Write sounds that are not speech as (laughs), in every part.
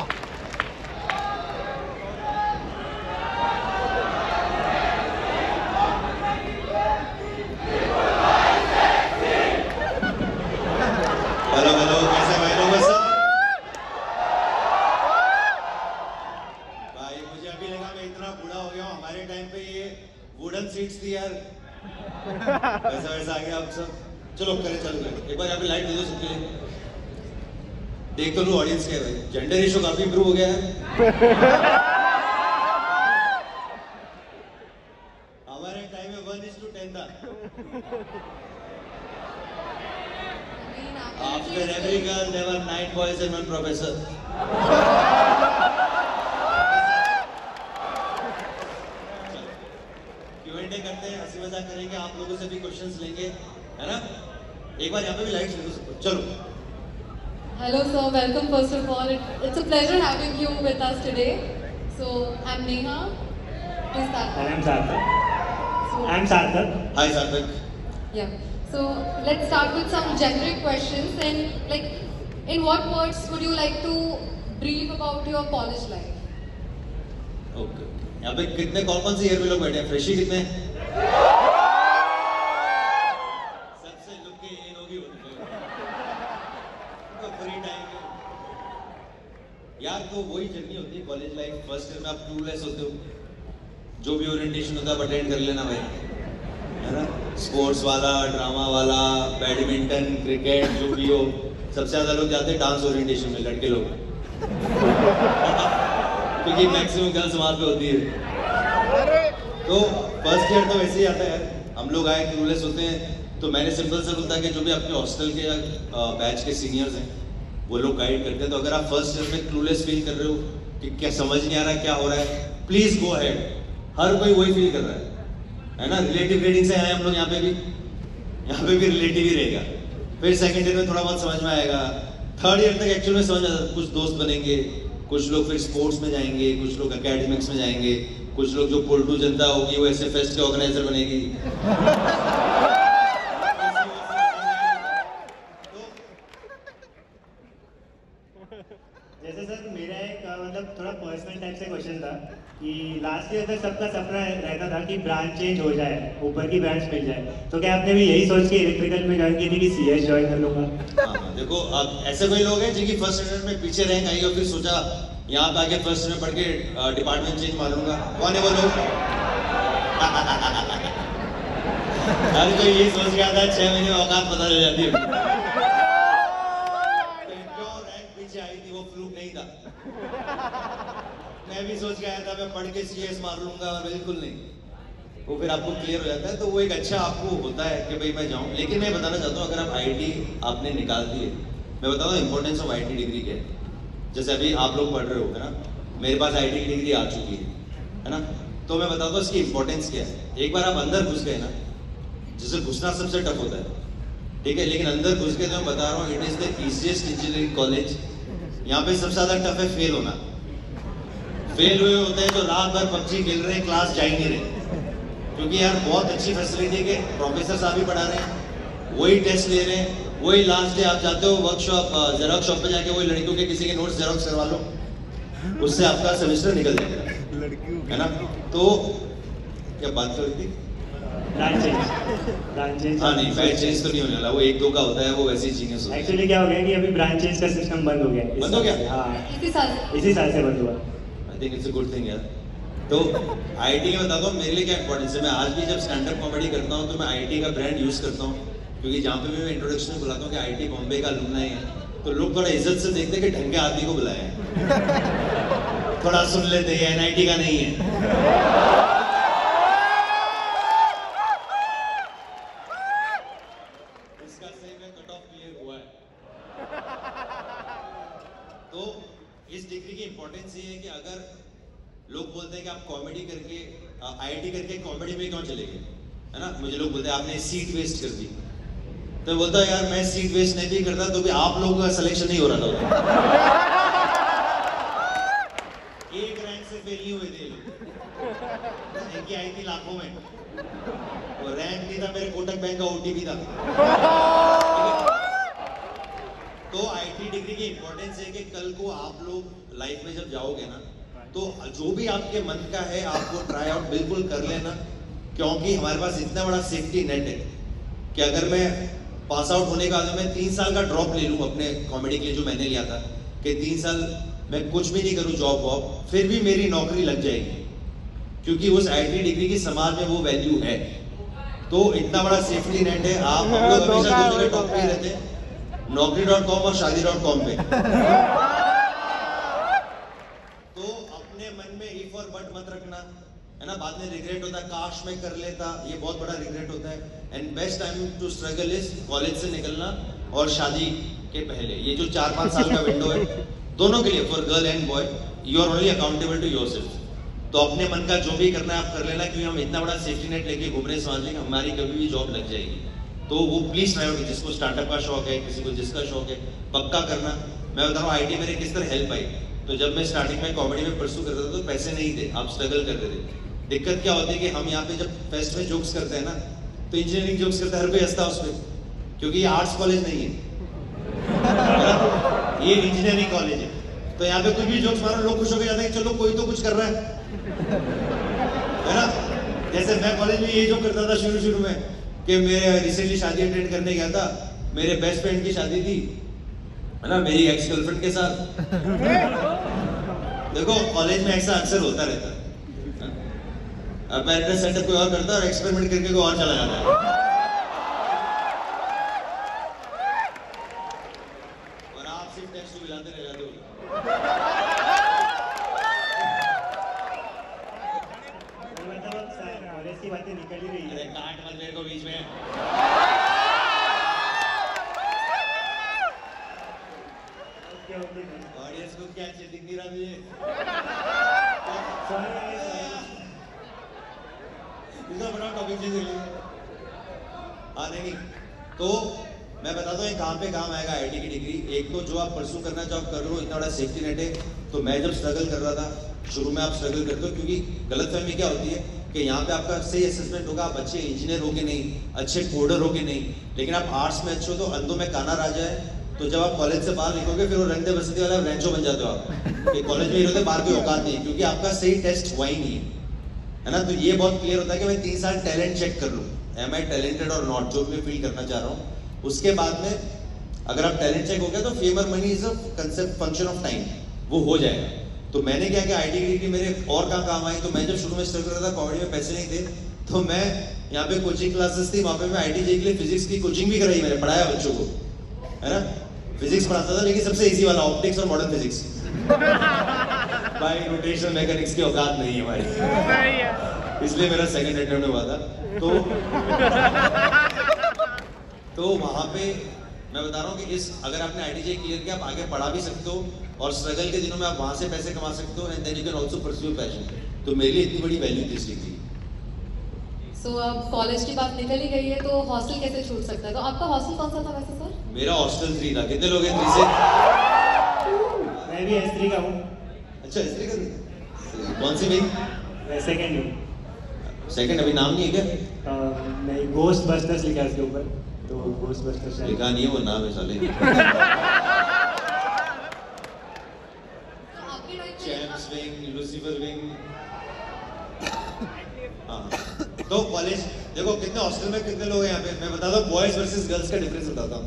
(laughs) चलो करें चालू करें एक बार यहाँ पे लाइट दे दो सबके लिए देख तो लो ऑडियंस क्या है भाई जेंडर रेशो काफ़ी इंप्रूव हो गया है। हमारे टाइम में वन इज़ टू टेन था। After every girl, there were and one professor. Q&A करते हैं हँसी मज़ाक करेंगे आप लोगों से भी क्वेश्चंस लेंगे है ना? एक बार यहाँ पे भी लाइट चलो। Hello, sir. Welcome, first of all. It, it's a pleasure having you with us today. So, I'm Neha. Please start. And I'm Sarthak. So, I'm Sarthak. हाय सार्थक yeah. So, let's start with some generic questions. And, like, in what words would you like to brief about your college life? Okay यहाँ पे कितने कौन कौन से year में लोग बैठे हैं फ्रेशी कितने हैं? फ़र्स्ट ईयर में आप क्लूलेस होते हो। जो भी ओरिएंटेशन होता है अटेंड कर लेना भाई। है ना? स्पोर्ट्स वाला ड्रामा वाला बैडमिंटन क्रिकेट जो भी हो। सबसे ज़्यादा लोग जाते हैं डांस ओरिएंटेशन में, लड़के लोग। क्योंकि मैक्सिमम गर्ल्स वहाँ पे होती है। तो फ़र्स्ट ईयर तो वैसे ही आता है। हम लोग आए क्लूलेस होते हैं। तो मैंने सिंपल सा बोलता कि जो भी आपके हॉस्टल के बैच के सीनियर्स हैं, वो लोग गाइड करते हैं। तो अगर आप फ़र्स्ट ईयर में क्लूलेस फील कर रहे हो कि क्या समझ नहीं आ रहा क्या हो रहा है? प्लीज़ गो अहेड हर कोई वही फील कर रहा है। है ना? रिलेटिव रीडिंग से आए हम लोग यहाँ पे भी। यहाँ पे भी रिलेटिव ही रहेगा। फिर सेकेंड ईयर में थोड़ा बहुत समझ में आएगा। थर्ड ईयर तक एक्चुअल में समझ आता। कुछ दोस्त बनेंगे। कुछ लोग फिर स्पोर्ट्स में जाएँगे। कुछ लोग अकेडमिक्स में जाएँगे। कुछ लोग जो पोल्टू जनता होगी, वो ऐसे फेस्ट के ऑर्गेनाइजर बनेगी जैसे सर मेरा एक अ, मतलब थोड़ा पर्सनल टाइप से क्वेश्चन था कि लास्ट ईयर तक सबका सपना रहता था कि ब्रांच चेंज हो जाए ऊपर की ब्रांच मिल जाए। तो क्या आपने भी यही सोच के इलेक्ट्रिकल में ज्वाइन की थी कि सी एस ज्वाइन कर लूँगा? हाँ, देखो अब ऐसे कोई लोग हैं जिनकी फ़र्स्ट ईयर में पीछे रैंक आई और फिर सोचा यहाँ पे आके फ़र्स्ट ईयर पढ़ के डिपार्टमेंट चेंज मारूँगा। कौन है वो लोग? (laughs) हर कोई ये सोच गया था छह महीने औकात पता चल जाती है तो जो रैंक पीछे आई थी वो फ्लूक नहीं था मैं भी सोच के आया था, मैं पढ़ के सीएस मार लूँगा और बिल्कुल नहीं। वो फिर आपको क्लियर हो जाता है तो वो एक अच्छा आपको होता है कि भाई मैं जाऊँ। लेकिन मैं बताना चाहता हूँ, अगर आप आईटी आपने निकाल दिए, मैं बताता हूँ इंपॉर्टेंस ऑफ़ आईटी डिग्री है जैसे अभी आप लोग पढ़ रहे हो, है ना? मेरे पास आईटी की डिग्री आ चुकी है है ना? तो मैं बताता हूँ इसकी इंपॉर्टेंस क्या है। एक बार आप अंदर घुस गए ना जैसे घुसना सबसे टफ होता है, ठीक है? लेकिन अंदर घुस के तो मैं बता रहा हूँ it is the easiest engineering college यहाँ पे सबसे ज़्यादा टफ है फेल होना। फेल हुए होते हैं तो रात भर पबजी खेल रहे हैं क्लास जा ही नहीं रहे। क्योंकि यार बहुत अच्छी फैसिलिटी के प्रोफेसर साहब भी पढ़ा रहे हैं वही टेस्ट ले रहे हैं वही लास्ट डे आप जाते हो वर्कशॉप जेरोक्स शॉप पे जाके वही लड़कियों के किसी के नोट्स जेरोक्स करवा लो उससे आपका सेमेस्टर निकल जाएगा। है ना? तो क्या बात कर रही थी? ब्रांच चेंज ब्रांच चेंज हाँ नहीं बैच चेंज तो नहीं होने वाला वो एक दो का होता है वो वैसे ही जीनियस होता है। एक्चुअली क्या हो गया कि अभी ब्रांच चेंज का सिस्टम बंद हो गया। बंद हो गया? हाँ। इसी साल इसी साल से बंद हुआ। Think it's a good thing यार तो आईटी का बता दो मेरे लिए क्या इंपॉर्टेंस है? मैं आज भी जब स्टैंड अप कॉमेडी करता हूँ तो मैं आईटी का ब्रांड यूज़ करता हूँ। क्योंकि जहाँ पे भी मैं इंट्रोडक्शन में बुलाता हूँ कि आईटी बॉम्बे का लुमना है तो लोग थोड़ा इज़्ज़त से देखते हैं कि ढंग के आदमी को बुलाया है। (laughs) थोड़ा सुन लेते हैं एनआईटी का नहीं है इसका सही में कट ऑफ़ क्लियर हुआ है तो इस डिग्री की इंपॉर्टेंस ये है कि अगर लोग बोलते हैं कि आप कॉमेडी करके आईआईटी करके कॉमेडी में क्यों चले गए है ना मुझे लोग बोलते हैं, आपने सीट वेस्ट कर दी। तो बोलता यार, मैं सीट वेस्ट नहीं भी करता तो भी आप लोगों का सिलेक्शन नहीं हो रहा था एक रैंक से फेल नहीं हुए थे लोग। आई थी लाखों में। वो रैंक नहीं था, मेरे कोटक बैंक का ओटीपी था। तो आईटी डिग्री की देखिए इम्पोर्टेंस है कि कल को आप लोग लाइफ में जब जाओगे ना तो जो भी आपके मन का है आपको ट्राई आउट बिल्कुल कर लेना। क्योंकि हमारे पास इतना बड़ा सेफ्टी नेट है कि अगर मैं पास आउट होने का बाद मैं तीन साल का ड्रॉप ले लूँ अपने कॉमेडी के लिए जो मैंने लिया था कि तीन साल मैं कुछ भी नहीं करूँ जॉब वॉब फिर भी मेरी नौकरी लग जाएगी। क्योंकि उस आईटी डिग्री की समाज में वो वैल्यू है। तो इतना बड़ा सेफ्टी नेट है आप हम लोग (laughs) हमेशा टॉप पे रहते हैं। नौकरी डॉट कॉम और शादी डॉट कॉम पे तो अपने मन में इफ़ और बट मत रखना है ना, बाद में रिग्रेट होता है, काश मैं कर लेता, ये बहुत बड़ा रिग्रेट होता है। And best time to struggle is college से निकलना और शादी के पहले। ये जो चार पाँच साल का विंडो है, दोनों के लिए for girl and boy you are only accountable to yourself तो अपने मन का जो भी करना है, आप कर लेना, क्योंकि हम इतना बड़ा सेफ्टी नेट लेके घूम रहे में कि हमारी कभी भी जॉब लग जाएगी। तो वो प्लीज़ ट्राई आउट जिसको स्टार्टअप का शौक है, किसी को जिसका शौक है, पक्का करना। मैं बता रहा हूँ आईटी मेरे किस तरह हेल्प आई तो जब मैं स्टार्टिंग में कॉमेडी में परसू करता था तो पैसे नहीं थे, आप स्ट्रगल करते थे। दिक्कत क्या होती है कि हम यहाँ पे जब फेस्ट में जोक्स करते हैं ना तो इंजीनियरिंग जोक्स करते हैं, हर कोई हंसता है उस पर क्योंकि ये आर्ट्स कॉलेज नहीं है। (laughs) ये इंजीनियरिंग कॉलेज है। तो यहाँ पे कुछ भी जोक्स मारो, लोग खुश हो गए जाते हैं चलो कोई तो कुछ कर रहा है। है ना? जैसे मैं कॉलेज में ये जो करता था शुरू शुरू में, कि मैं रिसेंटली शादी अटेंड करने गया था, मेरे बेस्ट फ्रेंड की शादी थी, है ना? मेरी एक्स गर्लफ्रेंड के साथ। (laughs) देखो कॉलेज में ऐसा अक्सर होता रहता है। एड्रेस सेटअप कोई और करता है और एक्सपेरिमेंट करके कोई और चला जाता है। और आप सिर्फ़ टेक्स्ट मिलाते रह जाते हो। तो मतलब की बातें निकल ही रही है काट मत मेरे को बीच में ओके ओके ऑडियंस को क्या चाहिए दिख नहीं रहा मुझे सॉरी गाइस इसका बड़ा टॉपिक चेंज कर लिया हाँ नहीं नहीं तो कहाँ पे काम आएगा आईटी की डिग्री एक तो जो आप परसू करना चाहो कर लो इतना बड़ा सेफ्टी नेट है तो मैं जब स्ट्रगल कर रहा था, शुरू में आप स्ट्रगल करते हो, क्योंकि गलत फहमी क्या होती है कि यहाँ पे आपका सही असेसमेंट होगा, आप अच्छे इंजीनियर होगे नहीं, अच्छे कोडर होगे नहीं, लेकिन आप आर्ट्स में अच्छे हो तो अंधों में काना राजा है। तो जब आप कॉलेज से बाहर निकलोगे, फिर वो रंगदे बसती वाला रेंचो बन जाते हो आप। कि कॉलेज में ही बाहर कोई औकात नहीं क्योंकि आपका सही टेस्ट हुआ ही नहीं है। है ना? तो ये बहुत क्लियर होता है कि मैं तीन साल टैलेंट चेक कर लूँ। एम आई टैलेंटेड और नॉट जो भी फील करना चाह रहा हूँ उसके बाद में अगर आप टैलेंट चेक हो गया तो fame or money is a concept function of time वो हो जाएगा। तो मैंने क्या किया? आई डिग्री मेरे और कहाँ काम आई तो मैं जब शुरू में स्ट्रगल कर रहा था कॉमेडी में पैसे नहीं थे तो मैं यहाँ पे कोचिंग क्लासेस थी वहाँ पे मैं आई के लिए फिजिक्स की कोचिंग भी कराई मैंने पढ़ाया बच्चों को। है ना? फिजिक्स पढ़ाता था लेकिन सबसे इजी वाला ऑप्टिक्स और मॉडर्न फिजिक्स (laughs) भाई रोटेशनल मैकेनिक्स की औकात नहीं है हमारी इसलिए मेरा सेकंड अटेम्प्ट हुआ था। तो (laughs) तो वहाँ पे मैं बता रहा हूँ कि इस अगर आपने आईटीजे क्लियर किया आप आगे पढ़ा भी सकते हो और स्ट्रगल के दिनों में आप वहाँ से पैसे कमा सकते हो and then you can also pursue passion तो मेरे लिए इतनी बड़ी वैल्यू थी डिग्री सो अब कॉलेज की बात निकल ही गई है तो हॉस्टल कैसे छूट सकता है? तो आपका हॉस्टल कौन सा था वैसे सर मेरा हॉस्टल थ्री था। कितने लोग हैं थ्री से? मैं भी एस का हूँ। अच्छा इस तरीके से कौन सी भाई? मैं सेकंड हूँ। सेकंड अभी नाम नहीं है क्या? नहीं गोस्ट बस्टर्स लिखा है उसके ऊपर। तो गोस्ट बस्टर्स लिखा नहीं है वो नाम है साले। चैम्प्स विंग लूसीफर विंग हाँ। तो कॉलेज देखो कितने हॉस्टल में कितने लोग हैं यहाँ पे। मैं बताता हूँ बॉयज़ वर्सेस गर्ल्स का डिफरेंस बताता हूँ।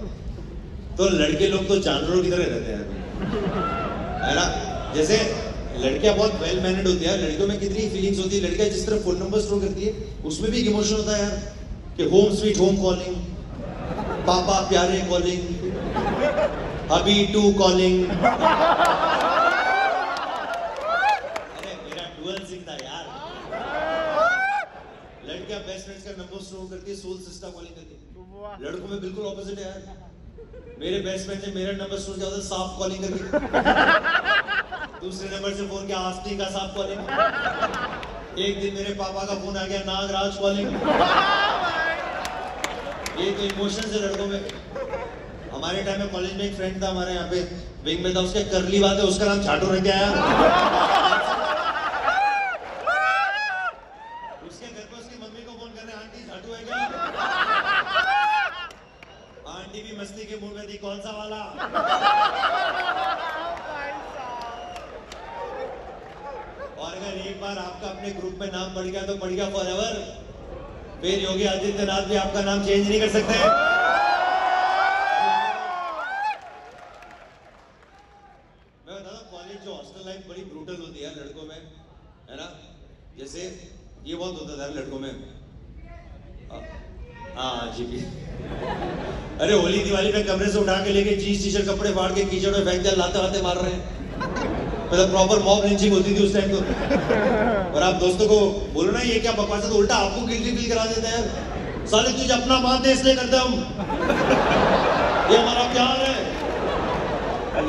तो लड़के लोग तो जानवरों की तरह रहते हैं है ना? जैसे लड़कियाँ बहुत वेल मैनेड होती है लड़कियों में कितनी फीलिंग्स होती है। लड़कियाँ जिस तरह फ़ोन नंबर स्टोर करती है उसमें भी एक इमोशन होता है यार कि होम स्वीट होम कॉलिंग पापा प्यारे कॉलिंग अभी टू कॉलिंग अरे, मेरा डुअल सिंह था यार। लड़कियाँ बेस्ट फ्रेंड्स का नंबर करती है सोल कॉलिंग करती लड़कों में बिल्कुल ऑपोजिट है यार। मेरे बेस्ट फ्रेंड ने मेरा नंबर होता साफ़ कॉलिंग दूसरे नंबर से फ़ोन किया आस्ती का साफ़ कॉलिंग एक दिन मेरे पापा का फ़ोन आ गया, नागराज कॉलिंग ये तो इमोशन से लड़कों में। हमारे टाइम में कॉलेज में एक फ्रेंड था हमारे यहाँ पे। विंग में था, उसके करली बात है उसका नाम छाटू रख के आया उसके घर पे उसकी मम्मी को फ़ोन कर रहे आंटी झाटू है क्या आंटी भी मस्ती के मूड में थी कौन सा वाला बार आपका अपने ग्रुप में नाम पड़ गया तो पड़ गया फॉर एवर फिर योगी आदित्यनाथ भी आपका नाम चेंज नहीं कर सकते। मैं कॉलेज जो हॉस्टल लाइफ बड़ी ब्रूटल होती है लड़कों में, है ना? जैसे ये बहुत होता था लड़कों में। हाँ जी भी अरे होली दिवाली में कमरे से उठा के लेके जीन्स टी शर्ट कपड़े फाड़ के कीचड़ में फेंक दिया लाते लाते मार रहे हैं। मतलब प्रॉपर मॉब लिंचिंग होती थी उस टाइम तो। और आप दोस्तों को बोलो ना ये क्या बकवास है तो उल्टा आपको गिल्टी फील करा देते हैं। साले तुझे अपना मानते हैं इसलिए करते हम। ये हमारा प्यार है।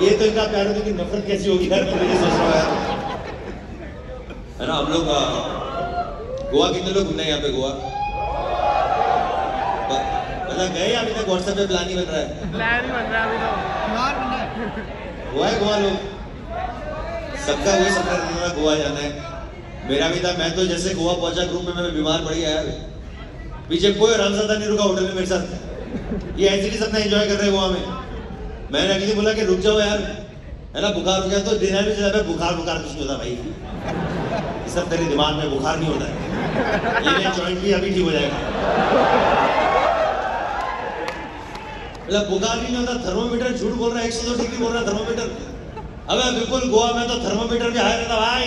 ये तो इनका प्यार होती कि नफरत कैसी होगी? यार मैं ये सोच रहा यार। है ना हम लोग गोवा कितने लोग घूमने यहाँ पे गोवा? मतलब गए अभी तक? व्हाट्सएप पे प्लान ही बन रहा है। प्लान बन रहा है अभी तो। प्लान बन गोवा है गोवा लोग। सबका वही सपना गोवा जाना है। मेरा भी था मैं तो जैसे गोवा पहुँचा ग्रुप में, मैं बीमार पड़ गया यार। पीछे कोई रामजादा नहीं रुका होटल में मेरे साथ। ये ऐसे ही सपना एंजॉय कर रहे गोवा में। मैंने अगली बोला कि रुक जाओ यार। है ना, बुखार हो गया तो डिनर में चला बुखार बुखार कुछ नहीं होता भाई। सब तेरे दिमाग में बुखार नहीं होता है। ये जॉइंट भी अभी ठीक हो जाएगा। मतलब बुखार भी नहीं होता थर्मोमीटर झूठ बोल रहा है, एक सौ दो डिग्री बोल रहा है थर्मोमीटर अबे बिल्कुल गोवा में तो थर्मोमीटर भी हाई रहता भाई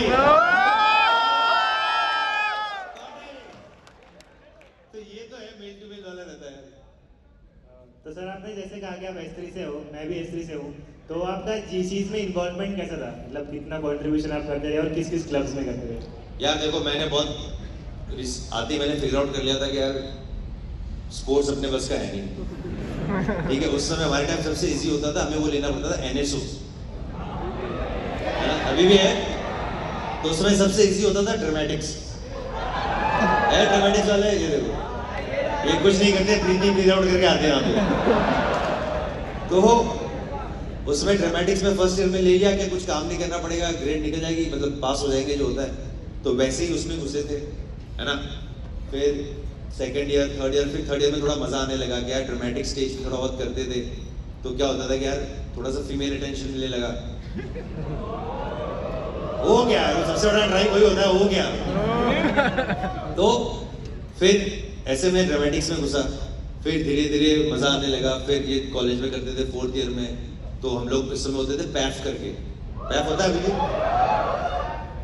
तो ये तो है मेल टू मेल वाला रहता है तो सर आपने जैसे कहा कि आप एस से हो, मैं भी एस से हूँ। तो आपका जी चीज़ में इन्वॉल्वमेंट कैसा था? मतलब कितना कंट्रीब्यूशन आप करते थे और किस किस क्लब्स में करते थे यार, देखो, मैंने बहुत आते ही मैंने फिगर आउट कर लिया था कि यार स्पोर्ट्स अपने बस का है नहीं। ठीक है, उस समय हमारे टाइम सबसे इजी होता था, हमें वो लेना पड़ता था एनएसओ अभी भी है। तो उस समय सबसे इजी होता था ड्रामेटिक्स ड्रामेटिक्स वाले ये देखो। ये कुछ नहीं करते प्रीति फिगर आउट करके आते हैं यहाँ तो उसमें ड्रामेटिक्स में फ़र्स्ट ईयर में ले लिया कि कुछ काम नहीं करना पड़ेगा ग्रेड निकल जाएगी मतलब पास हो जाएँगे, जो होता है। तो वैसे ही उसमें घुसे थे, है ना? फिर सेकेंड ईयर थर्ड ईयर फिर थर्ड ईयर में थोड़ा मज़ा आने लगा कि यार ड्रामेटिक स्टेज पे थोड़ा बहुत करते थे। तो क्या होता था कि यार, थोड़ा सा फीमेल अटेंशन मिलने लगा। हो गया, सबसे बड़ा ड्राइव वही होता है, हो गया। तो फिर ऐसे में ड्रामेटिक्स में घुसा फिर धीरे धीरे मज़ा आने लगा। फिर ये कॉलेज में करते थे फोर्थ ईयर में तो हम लोग इस समय होते थे पैफ करके। पैफ होता है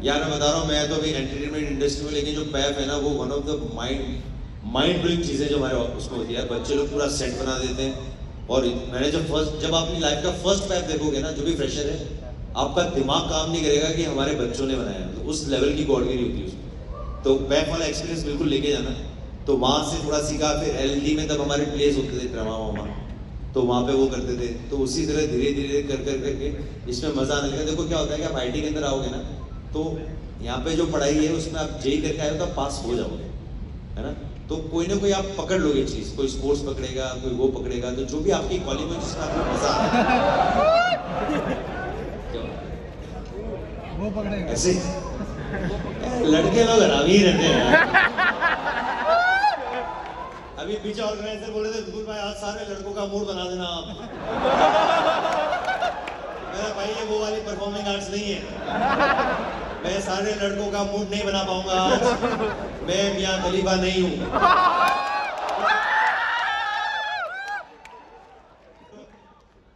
यार, मैं बता रहा हूँ, मैं तो अभी एंटरटेनमेंट इंडस्ट्री में, लेकिन जो पैफ है ना, वो one of the mind mind blowing चीज़ें जो हमारे उसमें होती है। बच्चे लोग पूरा सेट बना देते हैं। और मैंने जब फ़र्स्ट जब आप अपनी लाइफ का फ़र्स्ट पैफ देखोगे ना, जो भी फ्रेशर है, आपका दिमाग काम नहीं करेगा कि हमारे बच्चों ने बनाया तो उस लेवल की कोऑर्डिनेट होती है उसमें। तो पैफ वाला एक्सपीरियंस बिल्कुल लेके जाना। तो वहाँ से थोड़ा सीखा फिर एल में तब हमारे प्लेस होते थे ड्रामा वामा। तो वहाँ पे वो करते थे। तो उसी तरह धीरे धीरे कर कर करके इसमें मज़ा आने लगा। देखो क्या होता है कि आप आईटी के अंदर आओगे ना तो यहाँ पे जो पढ़ाई है उसमें आप जेई करके आए हो तो आप पास हो जाओगे है ना? तो कोई ना कोई आप पकड़ लोगे चीज़ कोई स्पोर्ट्स पकड़ेगा कोई वो पकड़ेगा तो जो भी आपकी कॉलेज में जिसमें आपको मज़ा आ रहा है ऐसे लड़के लोग हरामी ही रहते हैं अभी पीछे ऑर्गेनाइजर बोले थे विपुल भाई, आज सारे लड़कों का मूड बना देना आप। मेरा भाई, ये वो वाली परफॉर्मिंग आर्ट्स नहीं है। मैं सारे लड़कों का मूड नहीं बना पाऊँगा। मैं मियाँ खलीफा नहीं हूँ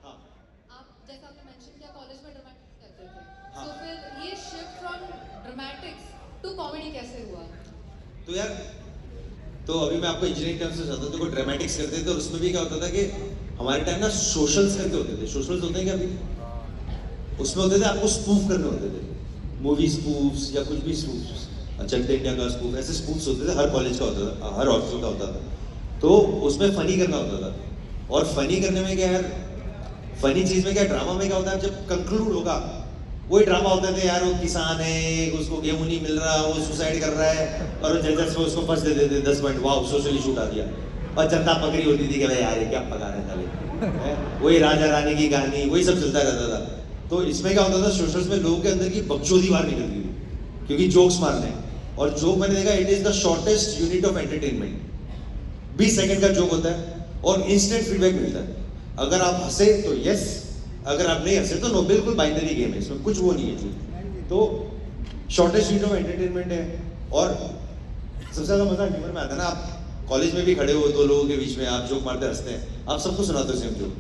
हाँ आप जैसा आपने मेंशन किया कॉलेज में ड्रामेटिक्स करते थे हाँ। तो फिर ये shift from dramatics to comedy कैसे हुआ तो यार तो अभी मैं आपको इंजीनियरिंग टर्म्स से बताता हूँ देखो ड्रामेटिक्स करते थे और उसमें भी क्या होता था कि हमारे टाइम ना सोशल्स करके होते थे। सोशल्स होते हैं क्या अभी? उसमें होते थे आपको स्पूफ करने होते थे। मूवी स्पूफ्स या कुछ भी स्पूफ्स चलते इंडिया का स्पूफ ऐसे स्पूफ्स होते थे, हर कॉलेज का होता था हर हॉस्टल का होता था। तो उसमें फनी करना होता था। और फनी करने में क्या यार फनी चीज़ में क्या ड्रामा में क्या होता है, जब कंक्लूड होगा वही ड्रामा होते थे, यार वो किसान है, उसको गेहूँ नहीं मिल रहा, वो सुसाइड कर रहा है, और वो जजर्स में उसको फंस देते दस मिनट वाह सोशल इशू उठा दिया। और जनता पकड़ी होती थी कि भाई यार, ये क्या पका रहे साले वही राजा रानी की कहानी, वही सब चलता रहता था। तो इसमें क्या होता था सोशल्स में लोगों के अंदर की बकचोदी बाहर निकलती थी, क्योंकि जोक्स मारने। और जोक मैंने देखा it is the shortest unit of entertainment बीस सेकंड का जोक होता है, और इंस्टेंट फीडबैक मिलता है। अगर आप हंसे तो यस अगर आप नहीं हंसे तो नो बिल्कुल बाइनरी गेम है, इसमें कुछ वो नहीं है तो शॉर्टेस्ट वीडियो में एंटरटेनमेंट है, और सबसे ज़्यादा मज़ा ह्यूमर में आता है ना, आप कॉलेज में भी खड़े हो, दो लोगों के बीच में आप जोक मारते हँसते हैं, आप सबको सुनाते हो सेम जोक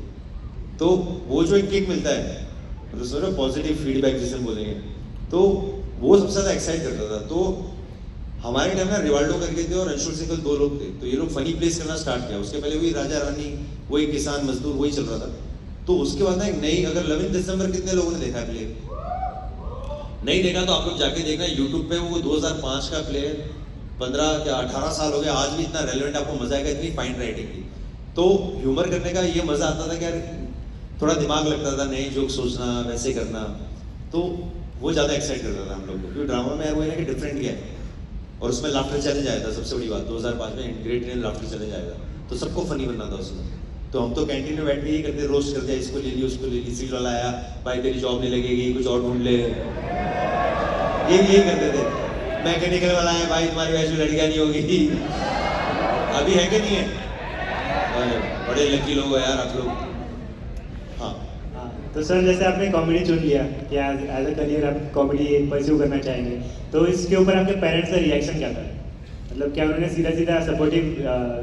तो वो जो एक किक मिलता है मतलब पॉजिटिव फीडबैक जिसे बोलेंगे तो वो सबसे ज़्यादा एक्साइट करता था। तो हमारे टाइम में रिवाल्डो करके थे और अंशुल सिंगल दो लोग थे तो ये लोग फनी प्लेस करना स्टार्ट किया। उसके पहले वही राजा रानी, वही किसान मजदूर, वही चल रहा था। तो उसके बाद ना एक नई, अगर इलेवन दिसंबर कितने लोगों ने देखा प्ले नहीं देखा तो आप लोग जाके देखना यूट्यूब पे वो 2005 का प्ले 15 या 18 साल हो गया आज भी इतना रेलिवेंट आपको मज़ा आएगा इतनी फाइन राइटिंग की। तो ह्यूमर करने का ये मज़ा आता था कि यार, थोड़ा दिमाग लगता था, नए जोक सोचना, वैसे करना। तो वो ज़्यादा एक्साइट करता था हम लोग को, क्योंकि ड्रामा में वो ना कि डिफरेंट है। और उसमें लाफ्टर चैलेंज आया था, सबसे बड़ी बात 2005 में ग्रेट इंडियन लाफ्टर चैलेंज आया था। तो सबको फनी बनना था उसमें। तो हम तो कैंटीन में बैठ के यही करते रोस्ट करते हैं इसको ले ली उसको ले ली सीट वाला आया भाई तेरी जॉब नहीं लगेगी कुछ और ढूंढ ले। ये यही करते थे। मैकेनिकल वाला है भाई तुम्हारी वैसे लड़कियाँ नहीं होगी। अभी है कि नहीं है? बड़े लकी लोग हो यार आप लोग। हाँ। हाँ, तो सर जैसे आपने कॉमेडी चुन लिया कि एज अ करियर आप कॉमेडी परस्यू करना चाहेंगे तो इसके ऊपर आपके पेरेंट्स का रिएक्शन क्या था? मतलब क्या उन्होंने सीधा सीधा सपोर्टिव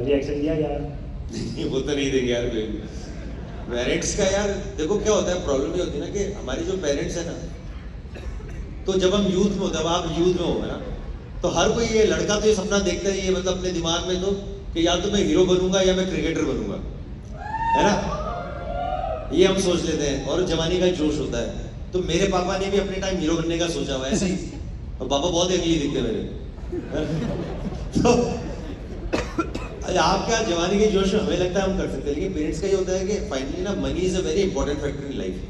रिएक्शन दिया या (laughs) वो तो नहीं देंगे यार कोई। पेरेंट्स का यार देखो क्या होता है प्रॉब्लम ये होती है ना कि हमारे जो पेरेंट्स है ना तो जब हम यूथ में होते हैं आप यूथ में हो ना तो हर कोई ये लड़का तो ये सपना देखता है ये मतलब अपने दिमाग में तो कि या तो मैं हीरो बनूँगा या मैं क्रिकेटर बनूँगा। है ना? ये हम सोच लेते हैं और जवानी का जोश होता है। तो मेरे पापा ने भी अपने टाइम हीरो बनने का सोचा हुआ है। ऐसे ही और पापा बहुत अगली दिखते मेरे। (laughs) तो अरे आप क्या जवानी के जोश हमें लगता है हम कर सकते हैं, लेकिन पेरेंट्स का ये होता है कि फाइनली ना money is a very important factor in life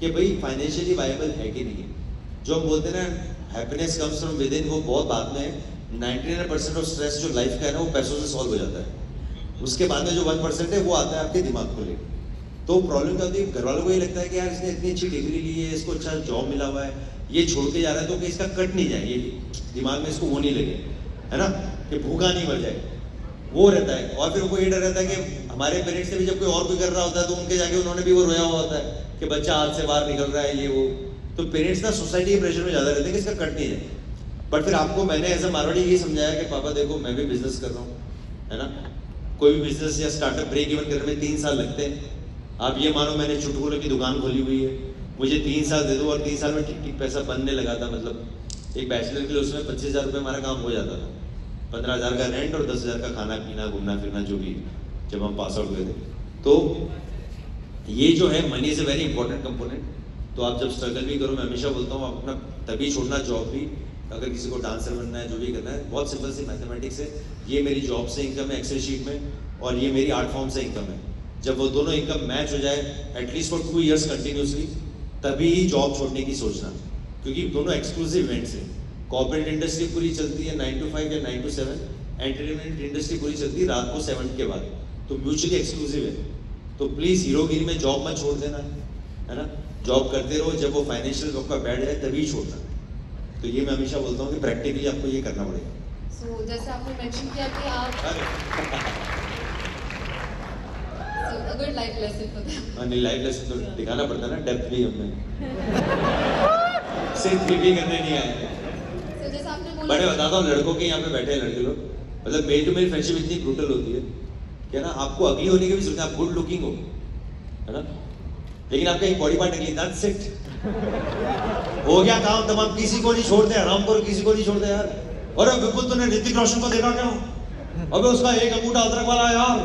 कि भाई फाइनेंशियली वायबल है कि नहीं है। जो हम बोलते हैं ना happiness comes from within वो बहुत बाद में ninety nine percent of stress जो लाइफ का है ना, वो पैसों से सॉल्व हो जाता है। उसके बाद में जो वन परसेंट है, वो आता है आपके दिमाग को लेकर तो प्रॉब्लम क्या होती है? घर वालों को ये लगता है कि यार इसने इतनी अच्छी डिग्री ली है, इसको अच्छा जॉब मिला हुआ है, ये छोड़ के जा रहा है तो कि इसका कट नहीं जाए ये दिमाग में इसको वो नहीं लगे, है ना? कि भूखा नहीं मर जाए वो रहता है। और फिर उनको ये डर रहता है कि हमारे पेरेंट्स से भी जब कोई और कोई कर रहा होता है तो उनके जाके उन्होंने भी वो रोया हुआ होता है कि बच्चा हाथ से बाहर निकल रहा है, ये वो। तो पेरेंट्स ना सोसाइटी के प्रेशर में ज़्यादा रहते हैं कि इसका कट नहीं जाए। बट फिर आपको मैंने एज अ मारवाड़ी ये समझाया कि, पापा, देखो, मैं भी बिज़नेस कर रहा हूँ, है ना? कोई भी बिज़नेस या स्टार्टअप ब्रेक इवन करने में तीन साल लगते हैं। आप ये मानो मैंने चुटकुलों की दुकान खोली हुई है। मुझे तीन साल दे दो और तीन साल में ठीक ठीक पैसा बनने लगा था मतलब एक बैचलर के लिए उसमें पच्चीस हज़ार रुपये हमारा काम हो जाता था। पंद्रह हज़ार का रेंट और दस हज़ार का खाना पीना, घूमना फिरना, जो भी, जब हम पास आउट हुए थे। तो ये जो है money is a very important component तो आप जब स्ट्रगल भी करो, मैं हमेशा बोलता हूँ, आप अपना तभी छोड़ना जॉब भी, अगर किसी को डांसर बनना है, जो भी करना है, बहुत सिंपल सी मैथमेटिक्स है। ये मेरी जॉब से इनकम है एक्सेल शीट में, और ये मेरी आर्ट फॉर्म से इनकम है। जब वो दोनों इनकम मैच हो जाए at least for two years continuously तभी ही जॉब छोड़ने की सोचना। क्योंकि दोनों एक्सक्लूसिव इवेंट्स हैं। कॉर्पोरेट इंडस्ट्री पूरी चलती है नाइन टू फाइव या nine to seven entertainment industry पूरी चलती है रात को सेवन के बाद। तो म्यूचुअली एक्सक्लूसिव है। तो प्लीज़ हीरोगिरी में जॉब मत छोड़ देना है ना? जॉब करते रहो जब वो फाइनेंशियल आपका बैठ जाए तभी छोड़ना। तो ये मैं हमेशा बोलता हूँ कि प्रैक्टिकली आपको ये करना पड़ेगा। So जैसे आपने मेंशन किया कि आप them. हाँ, लाइफ लेसन तो दिखाना पड़ता है ना डेप्थ भी हमें (laughs) सिर्फ़ भी करने नहीं आए। बड़े बताता हूँ लड़कों के यहाँ पे बैठे हैं लड़के लोग। मतलब मेल टू मेल फ्रेंडशिप इतनी ब्रूटल होती है क्या ना, आपको अगली होने की भी ज़रूरत है आप गुड लुकिंग हो। है ना? लेकिन आपका एक body part ugly that's it हो गया काम तमाम किसी को नहीं छोड़ते हराम करो, किसी को नहीं छोड़ते यार। अरे बिल्कुल तूने ऋतिक रोशन को देखा क्या? अबे उसका एक अंगूठा अदरक वाला है यार।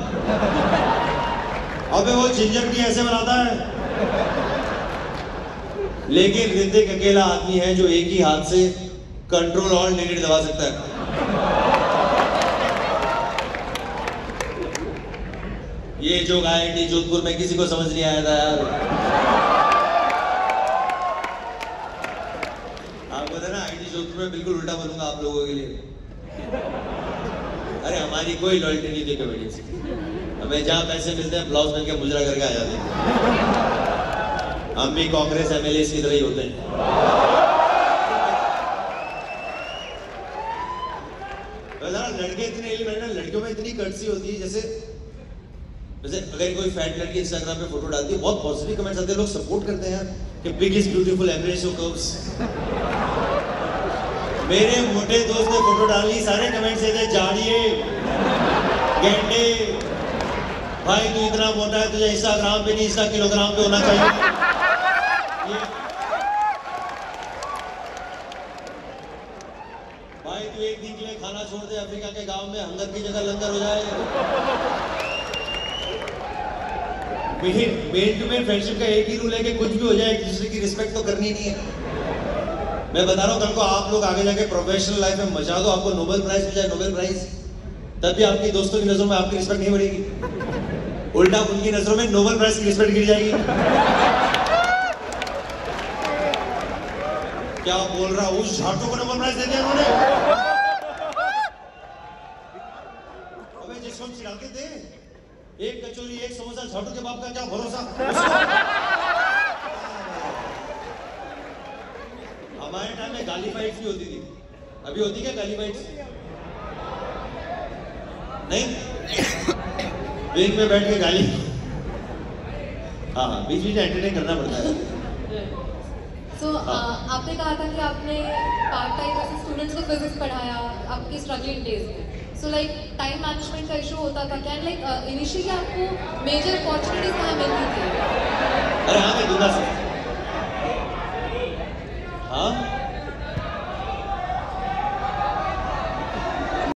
अबे वो जिंजर टी ऐसे बनाता है। लेकिन ऋतिक अकेला आदमी है जो एक ही हाथ से कंट्रोल ऑल डिलीट दबा सकता है। ये जो आईआईटी जोधपुर में किसी को समझ नहीं आया था यार। आपको ना, आईआईटी जोधपुर में बिल्कुल उल्टा बनूँगा आप लोगों के लिए। अरे, हमारी कोई लॉयल्टी नहीं थी कमेडी हमें जहाँ पैसे मिलते हैं ब्लाउज पहन के मुजरा करके आ जाते हैं। हम भी कांग्रेस एमएलए की तरह ही होते हैं तो जरा लड़के इतने एलिमेंट है कर्सी होती है, जैसे जैसे अगर कोई फैट लड़की इंस्टाग्राम पे फ़ोटो डालती है, बहुत पॉजिटिव कमेंट्स आते हैं, लोग सपोर्ट करते हैं कि big is beautiful average so curves मेरे मोटे दोस्त ने फ़ोटो डाली सारे कमेंट्स थे जाड़िए, गेंडे, भाई तू इतना मोटा है, तुझे इंस्टाग्राम पे नहीं इंस्टा किलोग्राम पे होना चाहिए ये भाई तू एक दिन के लिए खाना छोड़ दे, अफ्रीका के गाँव में हंगर की जगह लंगर हो जाए। Men men to men friendship का एक ही रूल है कि कुछ भी हो जाए एक दूसरे की रिस्पेक्ट तो करनी नहीं है। मैं बता रहा हूँ, कल को आप लोग आगे जाके प्रोफेशनल लाइफ में मचा दो आपको नोबेल प्राइज मिल जाए नोबेल प्राइज तब भी आपकी दोस्तों की नज़रों में आपकी रिस्पेक्ट नहीं बढ़ेगी। उल्टा उनकी नज़रों में नोबेल प्राइज की रिस्पेक्ट गिर जाएगी। क्या बोल रहा हूँ? उस झाटू को नोबेल प्राइज दे दिया उन्होंने अबे जिसको हम चिढ़ाते थे एक कचौरी एक समोसा झाटू के बाप का क्या भरोसा? हमारे टाइम में गाली फाइट्स भी होती थी। अभी होती क्या गाली फाइट्स नहीं? बेंच में बैठ के गाली। हाँ हाँ बीच बीच एंटरटेन करना पड़ता है। सो आपने कहा था कि आपने पार्ट टाइम स्टूडेंट्स को फिजिक्स पढ़ाया आपकी स्ट्रगलिंग डेज़ में। सो लाइक टाइम मैनेजमेंट का इशू होता था क्या? लाइक इनिशियली आपको मेजर अपॉर्चुनिटीज़ कहाँ मिलती थी? अरे हाँ मैं दूँगा सर